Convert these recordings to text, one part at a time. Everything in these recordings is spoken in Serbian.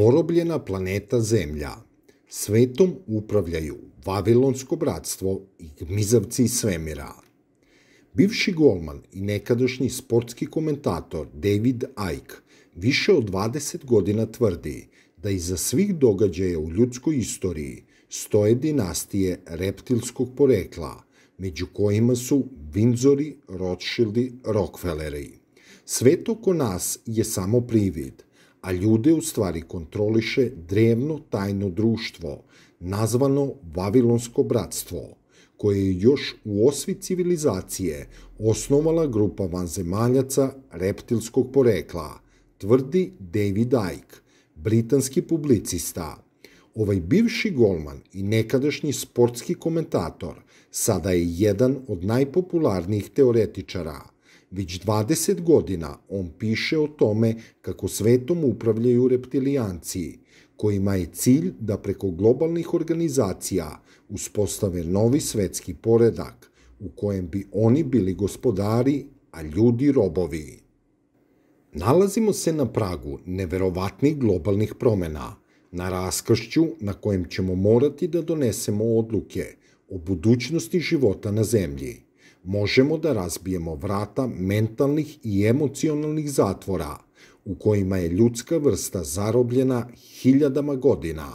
Porobljena planeta Zemlja. Svetom upravljaju Vavilonsko bratstvo i gmizavci iz svemira. Bivši golman i nekadašnji sportski komentator David Icke više od 20 godina tvrdi da iza svih događaja u ljudskoj istoriji stoje dinastije reptilskog porekla, među kojima su Windsori, Rothschildi, Rockefelleri. Svet oko nas je samo privid – a ljude u stvari kontroliše drevno tajno društvo, nazvano Vavilonsko bratstvo, koje je još u osvi civilizacije osnovala grupa vanzemaljaca reptilskog porekla, tvrdi David Icke, britanski publicista. Ovaj bivši golman i nekadašnji sportski komentator sada je jedan od najpopularnijih teoretičara – Već 20 godina on piše o tome kako svetom upravljaju reptilijanci, kojima je cilj da preko globalnih organizacija uspostave novi svetski poredak u kojem bi oni bili gospodari, a ljudi robovi. Nalazimo se na pragu neverovatnih globalnih promena, na raskršću na kojem ćemo morati da donesemo odluke o budućnosti života na zemlji – možemo da razbijemo vrata mentalnih i emocionalnih zatvora u kojima je ljudska vrsta zarobljena hiljadama godina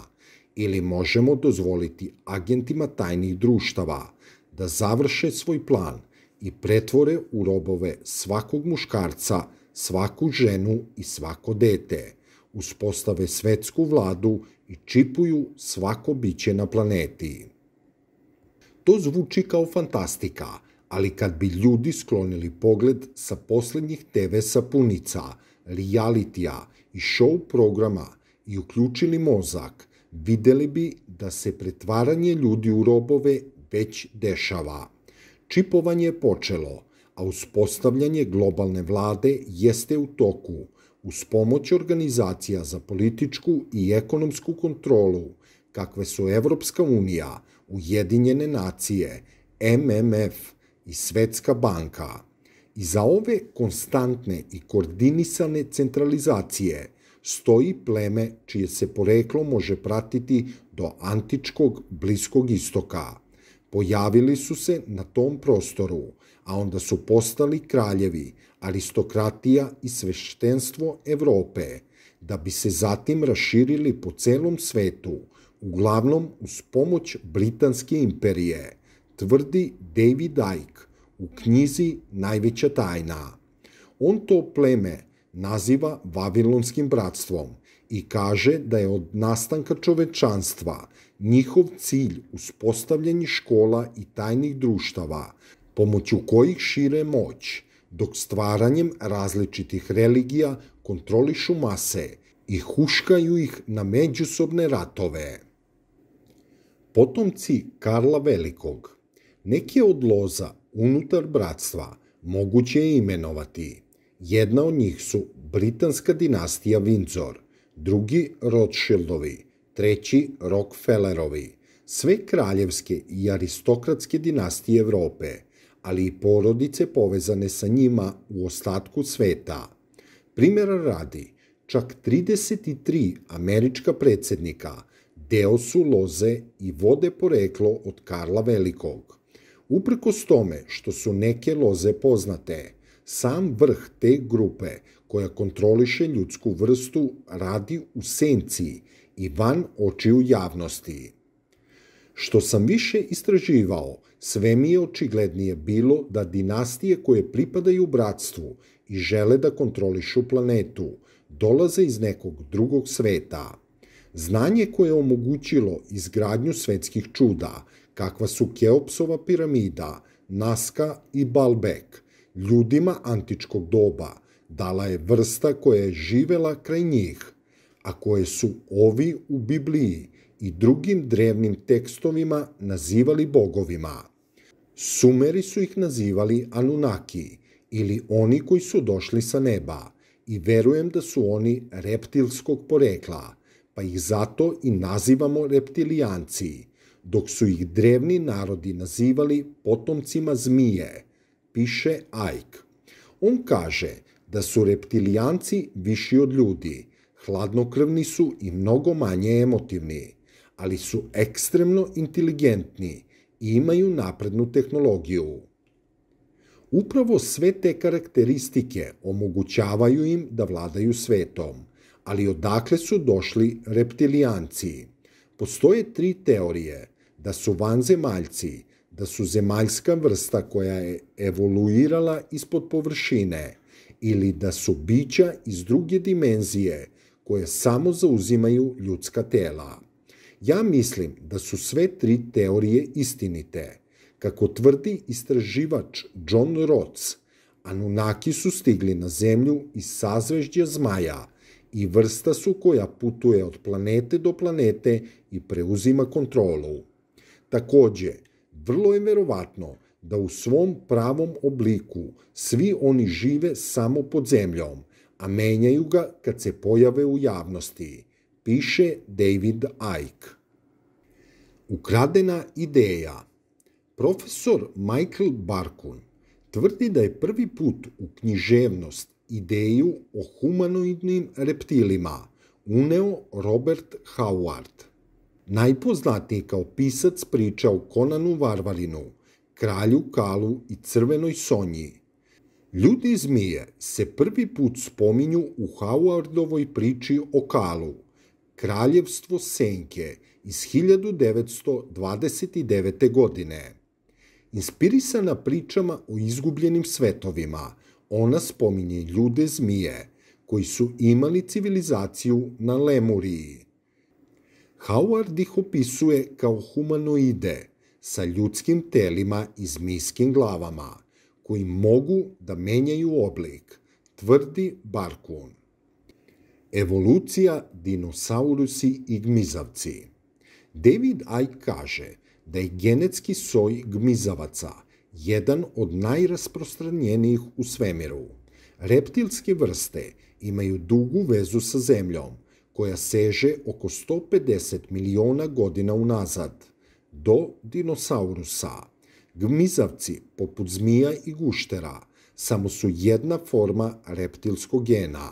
ili možemo dozvoliti agentima tajnih društava da završe svoj plan i pretvore u robove svakog muškarca, svaku ženu i svako dete, uspostave svetsku vladu i čipuju svako biće na planeti. To zvuči kao fantastika, ali kad bi ljudi sklonili pogled sa poslednjih TV sapunica, realitija i show programa i uključili mozak, videli bi da se pretvaranje ljudi u robove već dešava. Čipovanje je počelo, a uspostavljanje globalne vlade jeste u toku, uz pomoć organizacija za političku i ekonomsku kontrolu, kakve su Evropska unija, Ujedinjene nacije, MMF, i Svetska banka. I za ove konstantne i koordinisane centralizacije stoji pleme čije se poreklo može pratiti do antičkog Bliskog istoka. Pojavili su se na tom prostoru, a onda su postali kraljevi, aristokratija i sveštenstvo Evrope, da bi se zatim raširili po celom svetu, uglavnom uz pomoć Britanske imperije – tvrdi David Icke u knjizi Najveća tajna. On to pleme naziva Vavilonskim bratstvom i kaže da je od nastanka čovečanstva njihov cilj uspostavljanje škola i tajnih društava, pomoću kojih šire moć, dok stvaranjem različitih religija kontrolišu mase i huškaju ih na međusobne ratove. Potomci Karla Velikog Neke od loza unutar bratstva moguće je imenovati. Jedna od njih su britanska dinastija Windsor, drugi Rothschildovi, treći Rockefellerovi, sve kraljevske i aristokratske dinastije Evrope, ali i porodice povezane sa njima u ostatku sveta. Primjera radi, čak 33 američka predsednika deo su loze i vode poreklo od Karla Velikog. Uprkos tome što su neke loze poznate, sam vrh te grupe koja kontroliše ljudsku vrstu radi u senci i van očiju javnosti. Što sam više istraživao, sve mi je očiglednije bilo da dinastije koje pripadaju bratstvu i žele da kontrolišu planetu, dolaze iz nekog drugog sveta. Znanje koje je omogućilo izgradnju svetskih čuda, kakva su Keopsova piramida, Naska i Balbek, ljudima antičkog doba, dala je vrsta koja je živela kraj njih, a koje su ovi u Bibliji i drugim drevnim tekstovima nazivali bogovima. Sumeri su ih nazivali Anunnaki ili oni koji su došli sa neba i verujem da su oni reptilskog porekla, pa ih zato i nazivamo reptilijanci – dok su ih drevni narodi nazivali potomcima zmije, piše Ajk. On kaže da su reptilijanci viši od ljudi, hladnokrvni su i mnogo manje emotivni, ali su ekstremno inteligentni i imaju naprednu tehnologiju. Upravo sve te karakteristike omogućavaju im da vladaju svetom, ali odakle su došli reptilijanci? Postoje tri teorije, da su vanzemaljci, da su zemaljska vrsta koja je evoluirala ispod površine ili da su bića iz druge dimenzije koje samo zauzimaju ljudska tela. Ja mislim da su sve tri teorije istinite. Kako tvrdi istraživač John Roth, Anunnaki su stigli na zemlju iz sazvežđa zmaja i vrsta su koja putuje od planete do planete i preuzima kontrolu. Takođe, vrlo je verovatno da u svom pravom obliku svi oni žive samo pod zemljom, a menjaju ga kad se pojave u javnosti, piše David Icke. Ukradena ideja Profesor Michael Barkun tvrdi da je prvi put u književnost ideju o humanoidnim reptilima uneo Robert Howard. Najpoznatiji kao pisac priča o Konanu Varvarinu, Kralju Kalu i Crvenoj Sonji. Ljudi i zmije se prvi put spominju u Howardovoj priči o Kalu, Kraljevstvo Senke iz 1929. godine. Inspirisana pričama o izgubljenim svetovima, ona spominje ljude zmije, koji su imali civilizaciju na Lemuriji. Howard ih opisuje kao humanoide sa ljudskim telima i zmijskim glavama, koji mogu da menjaju oblik, tvrdi Barkun. Evolucija, dinosaurusi i gmizavci. David Icke kaže da je genetski soj gmizavaca jedan od najrasprostranjenijih u svemiru. Reptilske vrste imaju dugu vezu sa zemljom, koja seže oko 150 miliona godina unazad, do dinosaurusa. Gmizavci, poput zmija i guštera, samo su jedna forma reptilskog gena.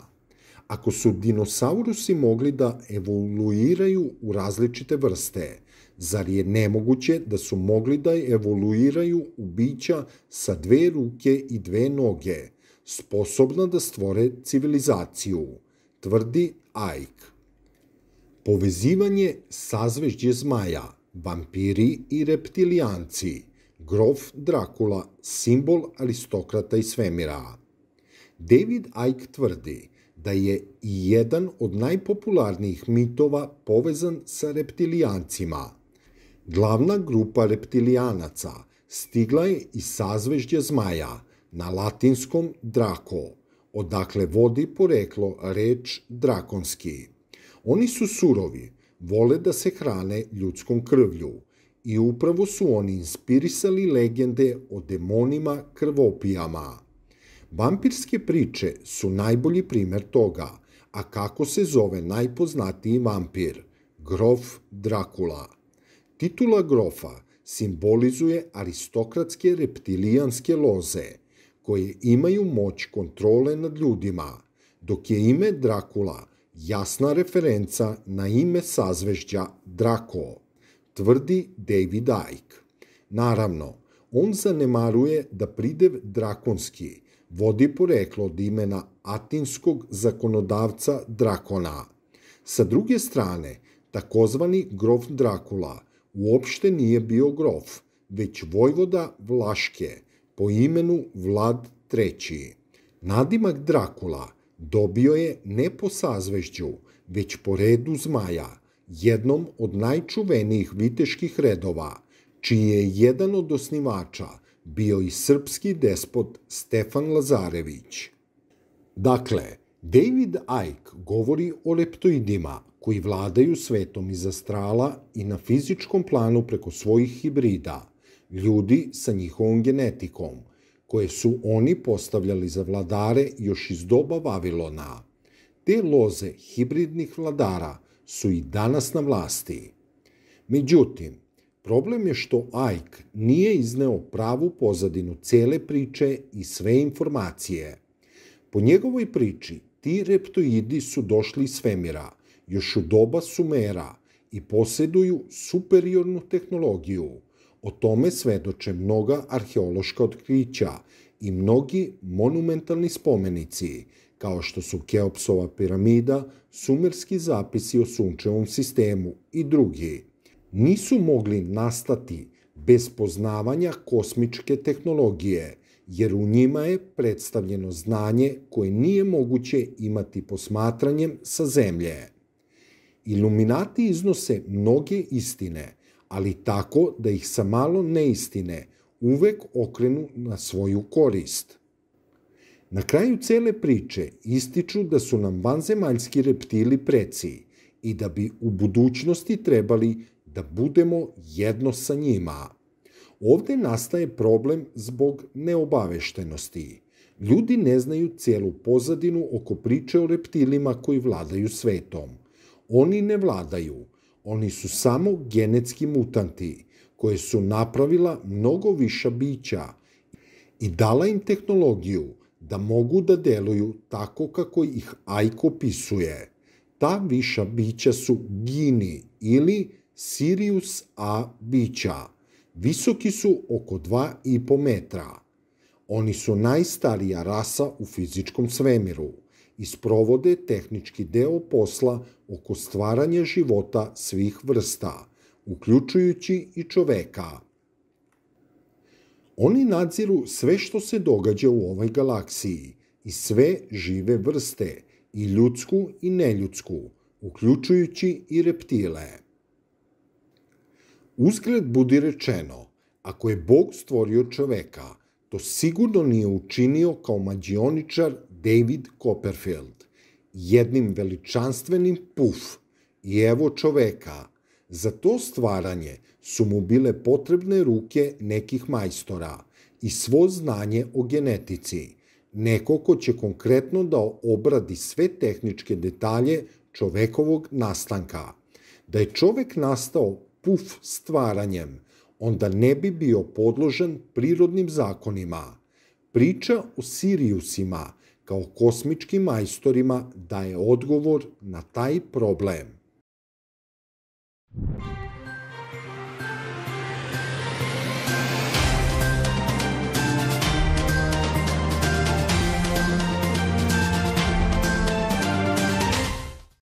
Ako su dinosaurusi mogli da evoluiraju u različite vrste, zar je nemoguće da su mogli da evoluiraju u bića sa dve ruke i dve noge, sposobna da stvore civilizaciju, tvrdi Ike. Povezivanje sazvežđe zmaja, vampiri i reptilijanci, grof Drakula, simbol aristokrata i svemira. David Icke tvrdi da je i jedan od najpopularnijih mitova povezan sa reptilijancima. Glavna grupa reptilijanaca stigla je iz sazvežđa zmaja, na latinskom Draco, odakle vodi poreklo reč drakonski. Oni su surovi, vole da se hrane ljudskom krvlju i upravo su oni inspirisali legende o demonima krvopijama. Vampirske priče su najbolji primer toga, a kako se zove najpoznatiji vampir? Grof Drakula. Titula grofa simbolizuje aristokratske reptilijanske loze, koje imaju moć kontrole nad ljudima, dok je ime Drakula jasna referenca na ime sazvežđa Draco, tvrdi David Icke. Naravno, on zanemaruje da pridev drakonski vodi poreklo od imena atinskog zakonodavca Drakona. Sa druge strane, takozvani grof Drakula uopšte nije bio grof, već vojvoda Vlaške po imenu Vlad III. Nadimak Drakula dobio je ne po sazvežđu, već po redu zmaja, jednom od najčuvenijih viteških redova, čiji je jedan od osnivača bio i srpski despot Stefan Lazarević. Dakle, David Icke govori o leptoidima koji vladaju svetom iz astrala i na fizičkom planu preko svojih hibrida, ljudi sa njihovom genetikom – koje su oni postavljali za vladare još iz doba Vavilona. Te loze hibridnih vladara su i danas na vlasti. Međutim, problem je što Ajk nije izneo pravu pozadinu cele priče i sve informacije. Po njegovoj priči, ti reptoidi su došli iz svemira, još u doba Sumera, i posjeduju superiornu tehnologiju. O tome svedoče mnoga arheološka otkrića i mnogi monumentalni spomenici, kao što su Keopsova piramida, sumerski zapisi o sunčevom sistemu i drugi. Nisu mogli nastati bez poznavanja kosmičke tehnologije, jer u njima je predstavljeno znanje koje nije moguće imati posmatranjem sa zemlje. Iluminati iznose mnoge istine, ali tako da ih sa malo neistine uvek okrenu na svoju korist. Na kraju cele priče ističu da su nam vanzemaljski reptili preci i da bi u budućnosti trebali da budemo jedno sa njima. Ovde nastaje problem zbog neobaveštenosti. Ljudi ne znaju celu pozadinu oko priče o reptilima koji vladaju svetom. Oni ne vladaju, oni su samo genetski mutanti, koje su napravila mnogo viša bića i dala im tehnologiju da mogu da deluju tako kako ih Ajko opisuje. Ta viša bića su Gini ili Sirius A bića. Visoki su oko 2,5 metra. Oni su najstarija rasa u fizičkom svemiru i sprovode tehnički deo posla oko stvaranja života svih vrsta, uključujući i čoveka. Oni nadziru sve što se događa u ovoj galaksiji i sve žive vrste, i ljudsku i neljudsku, uključujući i reptile. Uzgled budi rečeno, ako je Bog stvorio čoveka, to sigurno nije učinio kao mađioničar David Copperfield. Jednim veličanstvenim puf i evo čoveka. Za to stvaranje su mu bile potrebne ruke nekih majstora i svo znanje o genetici, neko ko će konkretno da obradi sve tehničke detalje čovekovog nastanka. Da je čovek nastao puf stvaranjem, onda ne bi bio podložen prirodnim zakonima. Priča o Siriusima kao kosmičkim majstorima daje odgovor na taj problem.